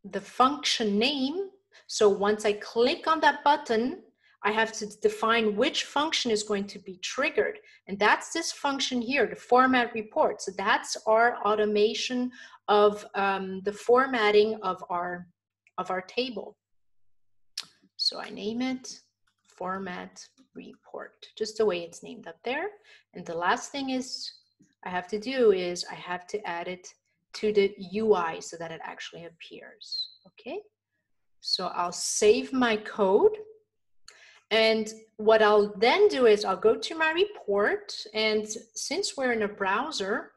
the function name, so once I click on that button, I have to define which function is going to be triggered. And that's this function here, the format report. So that's our automation of um, the formatting of our, of our table. So I name it format report, just the way it's named up there. And the last thing is I have to do is I have to add it to the UI so that it actually appears, okay? So I'll save my code. And what I'll then do is I'll go to my report and since we're in a browser,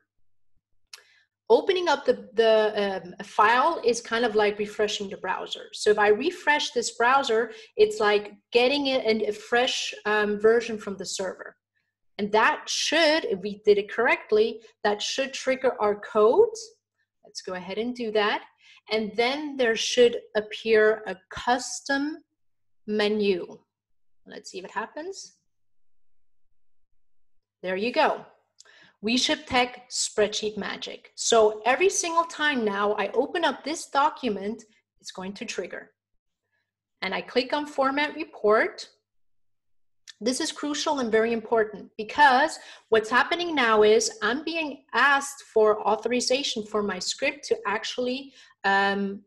opening up the, the um, file is kind of like refreshing the browser. So if I refresh this browser, it's like getting it a fresh um, version from the server. And that should, if we did it correctly, that should trigger our code. Let's go ahead and do that. And then there should appear a custom menu. Let's see if it happens. There you go. WeShape Tech Spreadsheet Magic. So every single time now I open up this document, it's going to trigger. And I click on Format Report. This is crucial and very important because what's happening now is I'm being asked for authorization for my script to actually um,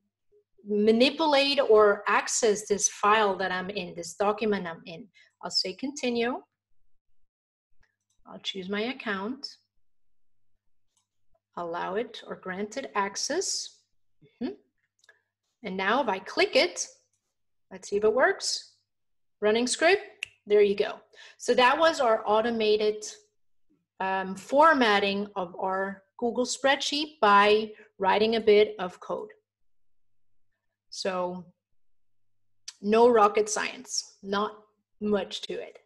manipulate or access this file that I'm in, this document I'm in. I'll say continue. I'll choose my account, allow it or grant it access. Mm -hmm. And now if I click it, let's see if it works. Running script, there you go. So that was our automated um, formatting of our Google spreadsheet by writing a bit of code. So no rocket science, not much to it.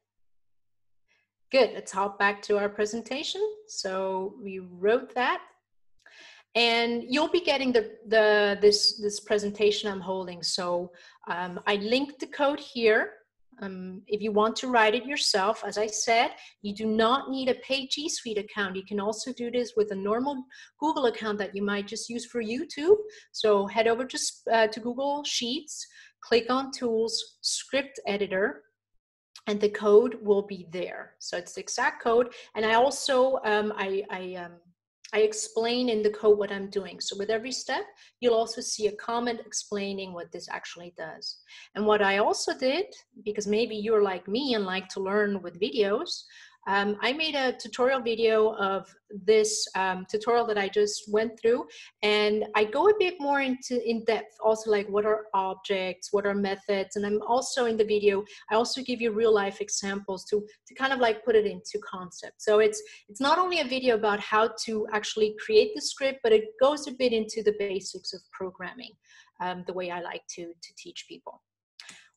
Good, let's hop back to our presentation. So we wrote that. And you'll be getting the, the this, this presentation I'm holding. So um, I linked the code here. Um, if you want to write it yourself, as I said, you do not need a paid G Suite account. You can also do this with a normal Google account that you might just use for YouTube. So head over to, uh, to Google Sheets, click on Tools, Script Editor, and the code will be there. So it's the exact code. And I also, um, I, I, um, I explain in the code what I'm doing. So with every step, you'll also see a comment explaining what this actually does. And what I also did, because maybe you're like me and like to learn with videos, um, I made a tutorial video of this um, tutorial that I just went through and I go a bit more into in depth also like what are objects, what are methods and I'm also in the video I also give you real life examples to to kind of like put it into concept. So it's it's not only a video about how to actually create the script but it goes a bit into the basics of programming um, the way I like to to teach people.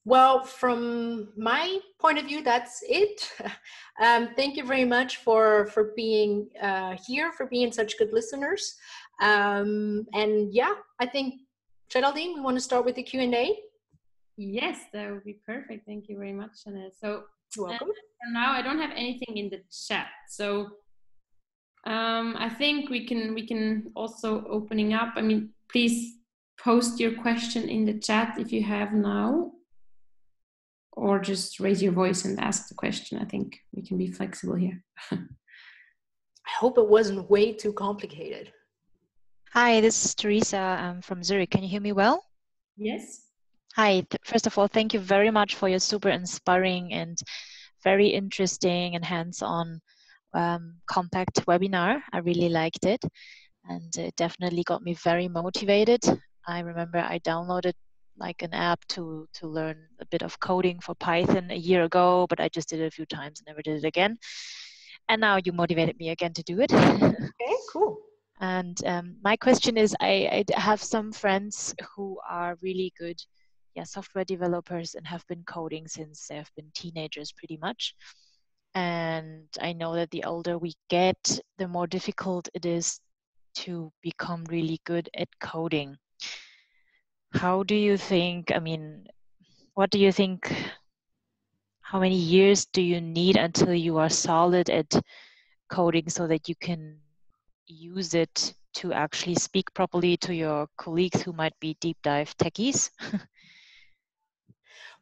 Well, from my point of view, that's it. um, thank you very much for for being uh, here, for being such good listeners. Um, and yeah, I think Geraldine, we want to start with the Q and A. Yes, that would be perfect. Thank you very much, Anna. So You're welcome. Now I don't have anything in the chat, so um, I think we can we can also opening up. I mean, please post your question in the chat if you have now, or just raise your voice and ask the question. I think we can be flexible here. I hope it wasn't way too complicated. Hi, this is Teresa I'm from Zurich. Can you hear me well? Yes. Hi. First of all, thank you very much for your super inspiring and very interesting and hands-on um, compact webinar. I really liked it and it definitely got me very motivated. I remember I downloaded like an app to to learn a bit of coding for Python a year ago, but I just did it a few times and never did it again. And now you motivated me again to do it. okay, cool. And um, my question is, I, I have some friends who are really good, yeah, software developers and have been coding since they have been teenagers, pretty much. And I know that the older we get, the more difficult it is to become really good at coding. How do you think? I mean, what do you think? How many years do you need until you are solid at coding so that you can use it to actually speak properly to your colleagues who might be deep dive techies?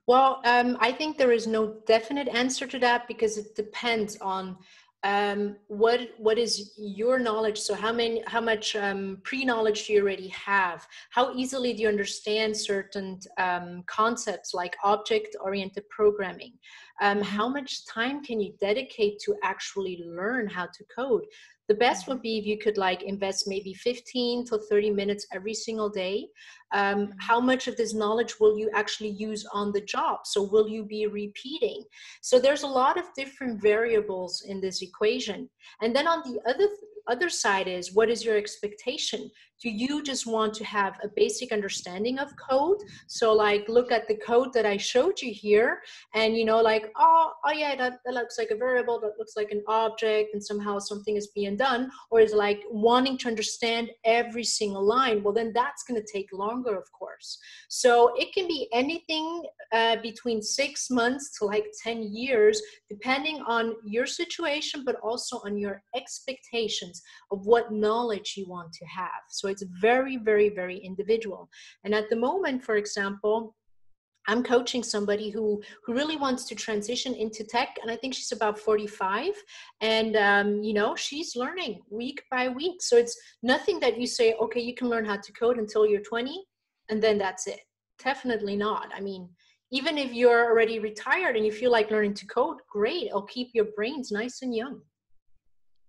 well, um, I think there is no definite answer to that because it depends on um, what what is your knowledge? So how many how much um, pre-knowledge do you already have? How easily do you understand certain um, concepts like object-oriented programming? Um, mm-hmm. how much time can you dedicate to actually learn how to code the best would be if you could like invest maybe 15 to 30 minutes every single day. Um, how much of this knowledge will you actually use on the job? So will you be repeating? So there's a lot of different variables in this equation. And then on the other other side is what is your expectation? Do you just want to have a basic understanding of code? So like look at the code that i showed you here and you know like oh oh yeah that, that looks like a variable that looks like an object and somehow something is being done or is like wanting to understand every single line? Well then that's going to take longer of course. So it can be anything uh, between six months to like 10 years depending on your situation but also on your expectations of what knowledge you want to have so it's very, very, very individual. And at the moment, for example, I'm coaching somebody who who really wants to transition into tech, and I think she's about 45, and um, you know she's learning week by week. So it's nothing that you say, okay, you can learn how to code until you're 20, and then that's it. Definitely not. I mean, even if you're already retired and you feel like learning to code, great. I'll keep your brains nice and young.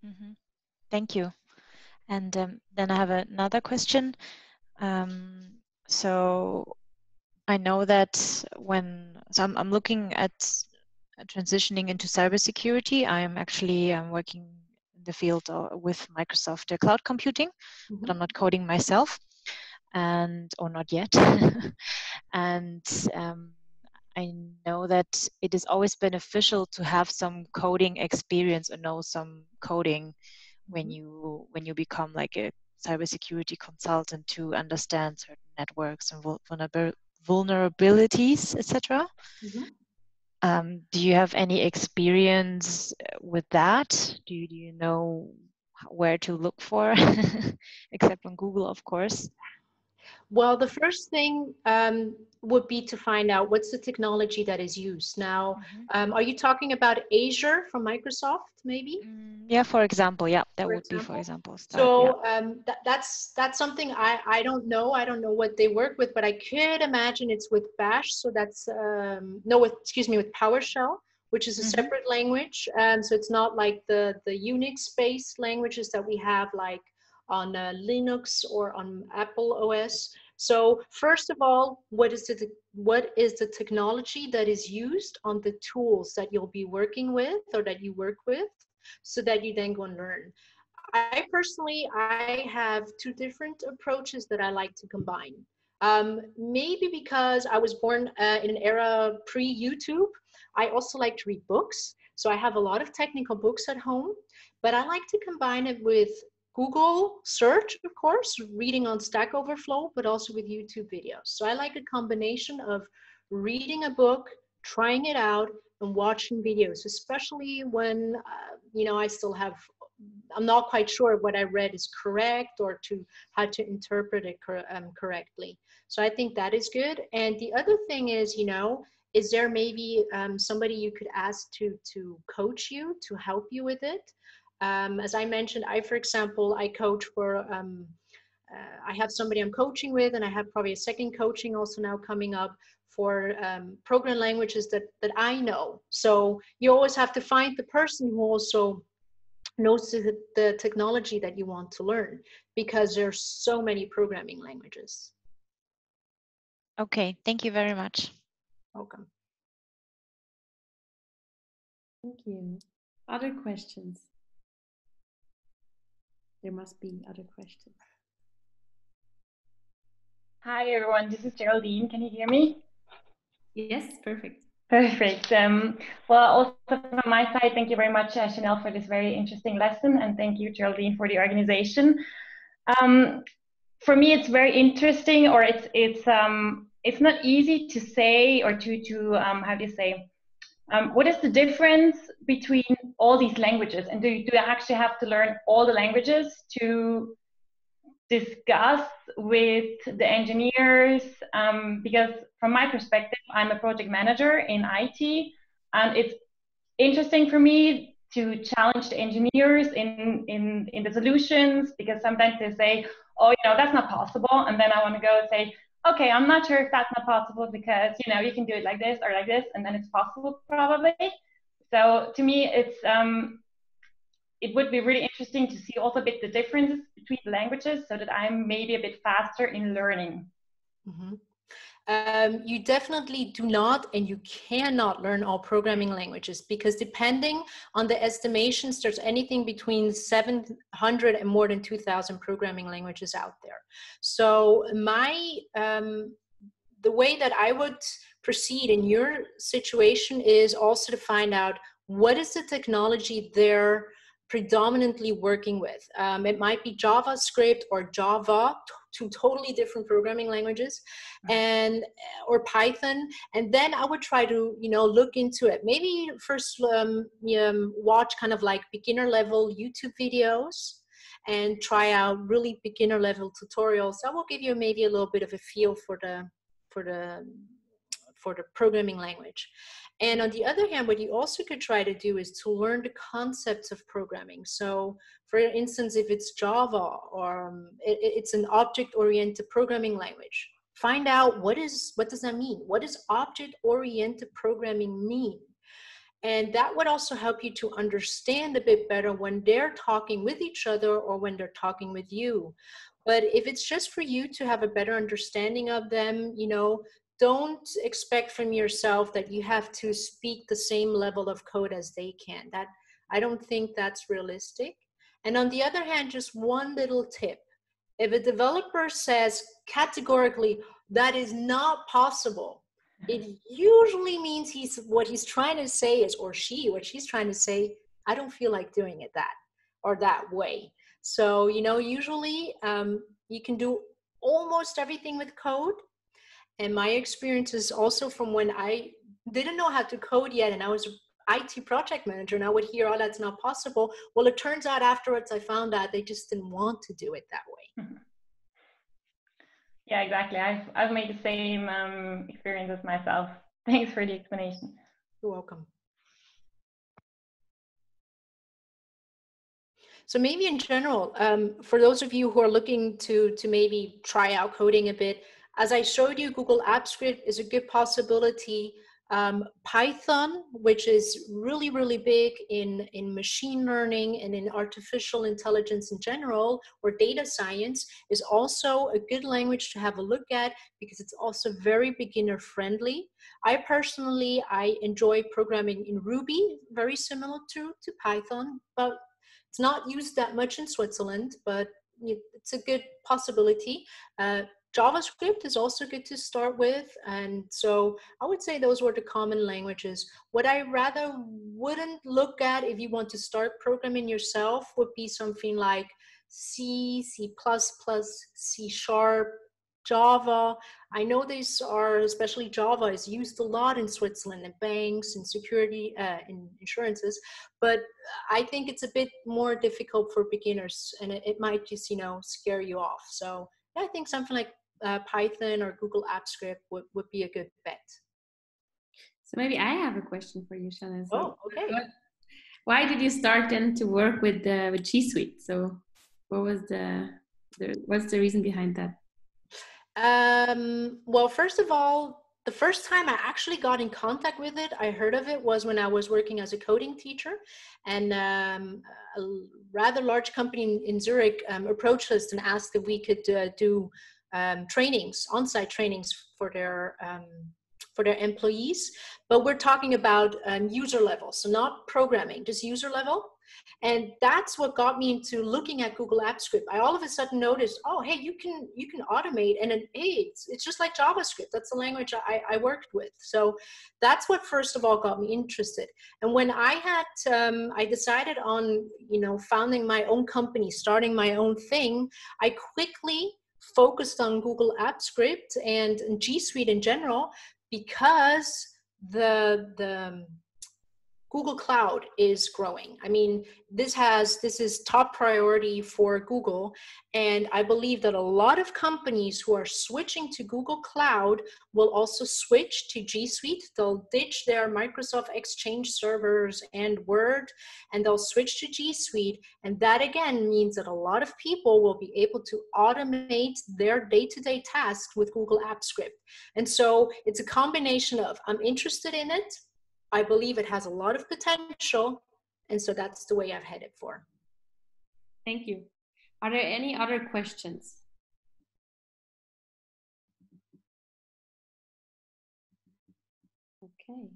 Mm-hmm. Thank you. And um, then I have another question. Um, so I know that when so I'm, I'm looking at transitioning into cybersecurity, I'm actually I'm working in the field uh, with Microsoft uh, cloud computing, mm-hmm. but I'm not coding myself, and or not yet. and um, I know that it is always beneficial to have some coding experience or know some coding when you when you become like a cybersecurity consultant to understand certain networks and vulnerabilities, etc. Mm-hmm. Um, do you have any experience uh, with that? Do you, do you know where to look for, except on Google, of course? Well, the first thing um, would be to find out what's the technology that is used. Now, mm-hmm. um, are you talking about Azure from Microsoft, maybe? Mm, yeah, for example, yeah, that for would example. be for example. Start, so yeah. um, that, that's that's something I I don't know. I don't know what they work with, but I could imagine it's with Bash. So that's um, no, with excuse me, with PowerShell which is a mm-hmm. separate language. Um, so it's not like the, the Unix-based languages that we have like on uh, Linux or on Apple OS. So first of all, what is the what is the technology that is used on the tools that you'll be working with or that you work with, so that you then go and learn. I personally, I have two different approaches that I like to combine. Um, maybe because I was born uh, in an era pre-YouTube, I also like to read books. So I have a lot of technical books at home, but I like to combine it with Google search, of course, reading on Stack Overflow, but also with YouTube videos. So I like a combination of reading a book, trying it out and watching videos, especially when, uh, you know, I still have, I'm not quite sure what I read is correct or to how to interpret it cor um, correctly. So I think that is good. And the other thing is, you know, is there maybe um, somebody you could ask to to coach you to help you with it? Um, as I mentioned, I, for example, I coach for, um, uh, I have somebody I'm coaching with, and I have probably a second coaching also now coming up for um, program languages that, that I know. So you always have to find the person who also knows the, the technology that you want to learn because there's so many programming languages. Okay, thank you very much. Welcome. Thank you. Other questions? There must be other questions. Hi everyone, this is Geraldine. Can you hear me? Yes, perfect. Perfect. Um, well, also from my side, thank you very much, uh, Chanel, for this very interesting lesson, and thank you, Geraldine, for the organization. Um, for me, it's very interesting, or it's it's um, it's not easy to say or to to um, how do you say um, what is the difference between all these languages? And do you, do you actually have to learn all the languages to discuss with the engineers? Um, because from my perspective i'm a project manager in it and it's interesting for me to challenge the engineers in, in, in the solutions because sometimes they say oh you know that's not possible and then i want to go and say okay, I'm not sure if that's not possible because, you know, you can do it like this or like this, and then it's possible probably. So to me, it's, um, it would be really interesting to see also a bit the differences between the languages so that I'm maybe a bit faster in learning. Mm-hmm. Um, you definitely do not and you cannot learn all programming languages because depending on the estimations, there's anything between 700 and more than 2,000 programming languages out there. So my um, the way that I would proceed in your situation is also to find out what is the technology they're predominantly working with. Um, it might be JavaScript or Java, two totally different programming languages and or python and then i would try to you know look into it. Maybe first um, um, watch kind of like beginner level youtube videos and try out really beginner level tutorials. That will give you maybe a little bit of a feel for the for the for the programming language and on the other hand, what you also could try to do is to learn the concepts of programming. So for instance, if it's Java or um, it, it's an object-oriented programming language, find out what is what does that mean? What does object-oriented programming mean? And that would also help you to understand a bit better when they're talking with each other or when they're talking with you. But if it's just for you to have a better understanding of them, you know, don't expect from yourself that you have to speak the same level of code as they can. That I don't think that's realistic. And on the other hand, just one little tip. If a developer says categorically that is not possible, it usually means he's what he's trying to say is or she what she's trying to say, I don't feel like doing it that or that way. So, you know, usually um, you can do almost everything with code and my experience is also from when I didn't know how to code yet and I was IT project manager and I would hear, oh, that's not possible. Well, it turns out afterwards I found out they just didn't want to do it that way. Mm-hmm. Yeah, exactly. I've, I've made the same um, experiences myself. Thanks for the explanation. You're welcome. So maybe in general, um, for those of you who are looking to to maybe try out coding a bit, as I showed you, Google Apps Script is a good possibility. Um, Python, which is really, really big in, in machine learning and in artificial intelligence in general, or data science, is also a good language to have a look at because it's also very beginner friendly. I personally, I enjoy programming in Ruby, very similar to, to Python, but it's not used that much in Switzerland, but it's a good possibility. Uh, JavaScript is also good to start with. And so I would say those were the common languages. What I rather wouldn't look at if you want to start programming yourself would be something like C, C++, C Sharp, Java. I know these are, especially Java, is used a lot in Switzerland in banks and security, uh, in insurances. But I think it's a bit more difficult for beginners, and it, it might just you know scare you off. So yeah, I think something like uh, Python or Google Apps Script would, would be a good bet. So maybe I have a question for you, Shannon. So oh, okay. What, why did you start then to work with uh, with G Suite? So what was the, the what's the reason behind that? Um, well, first of all, the first time I actually got in contact with it, I heard of it was when I was working as a coding teacher, and um, a rather large company in, in Zurich um, approached us and asked if we could uh, do um, trainings, on-site trainings for their um, for their employees. But we're talking about um, user level, so not programming, just user level. And that's what got me into looking at Google Apps Script. I all of a sudden noticed, oh, hey, you can you can automate, and then hey, it's, it's just like JavaScript. That's the language I, I worked with. So that's what first of all got me interested. And when I had um, I decided on you know founding my own company, starting my own thing, I quickly focused on Google Apps Script and G Suite in general because the the Google Cloud is growing. I mean, this has this is top priority for Google, and I believe that a lot of companies who are switching to Google Cloud will also switch to G Suite. They'll ditch their Microsoft Exchange servers and Word, and they'll switch to G Suite. And that again means that a lot of people will be able to automate their day-to-day tasks with Google Apps Script. And so it's a combination of I'm interested in it I believe it has a lot of potential. And so that's the way I've headed for. Thank you. Are there any other questions? Okay.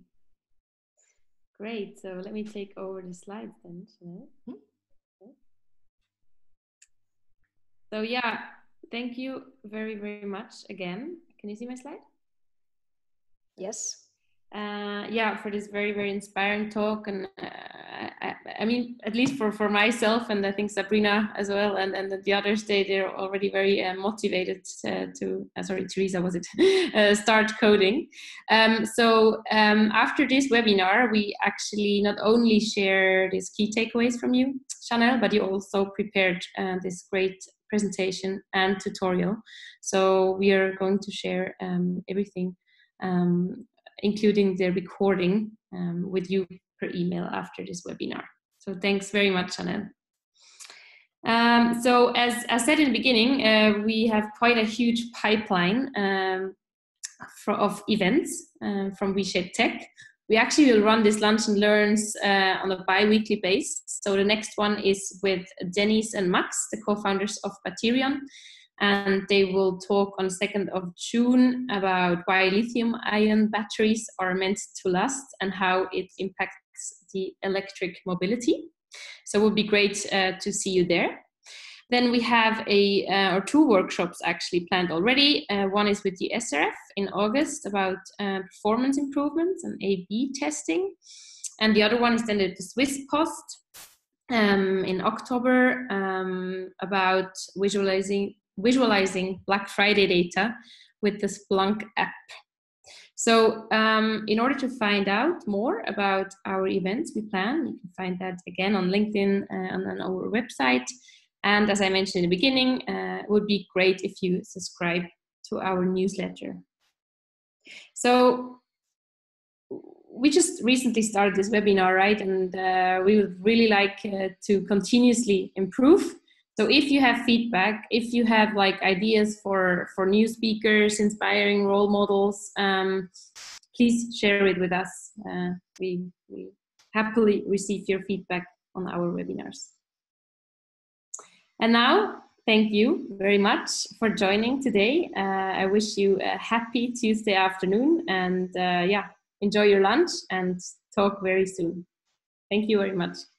Great. So let me take over the slides then. Hmm? So yeah, thank you very, very much again. Can you see my slide? Yes uh, yeah for this very very inspiring talk and uh, I, I, mean at least for for myself and i think sabrina as well and and the others they they're already very uh, motivated to, to uh, sorry teresa was it? Uh, start coding. Um, so um, after this webinar we actually not only share these key takeaways from you chanel but you also prepared uh, this great presentation and tutorial. So we are going to share um, everything um, including the recording um, with you per email after this webinar. So thanks very much, Chanel. Um, so as I said in the beginning, uh, we have quite a huge pipeline um, for, of events uh, from WeShape Tech. We actually will run this lunch and learns uh, on a bi-weekly basis. So the next one is with Dennis and Max, the co-founders of Baterion and they will talk on 2nd of June about why lithium ion batteries are meant to last and how it impacts the electric mobility. So it would be great uh, to see you there. Then we have a uh, or two workshops actually planned already. Uh, one is with the SRF in August about uh, performance improvements and A/B testing, and the other one is then at the Swiss Post um, in October um, about visualizing visualizing Black Friday data with the Splunk app. So um, in order to find out more about our events we plan, you can find that again on LinkedIn uh, and on our website. And as I mentioned in the beginning, uh, it would be great if you subscribe to our newsletter. So we just recently started this webinar, right? And uh, we would really like uh, to continuously improve so if you have feedback if you have like ideas for for new speakers inspiring role models um, please share it with us. Uh, we, we happily receive your feedback on our webinars. And now thank you very much for joining today. Uh, i wish you a happy tuesday afternoon and uh, yeah enjoy your lunch and talk very soon. Thank you very much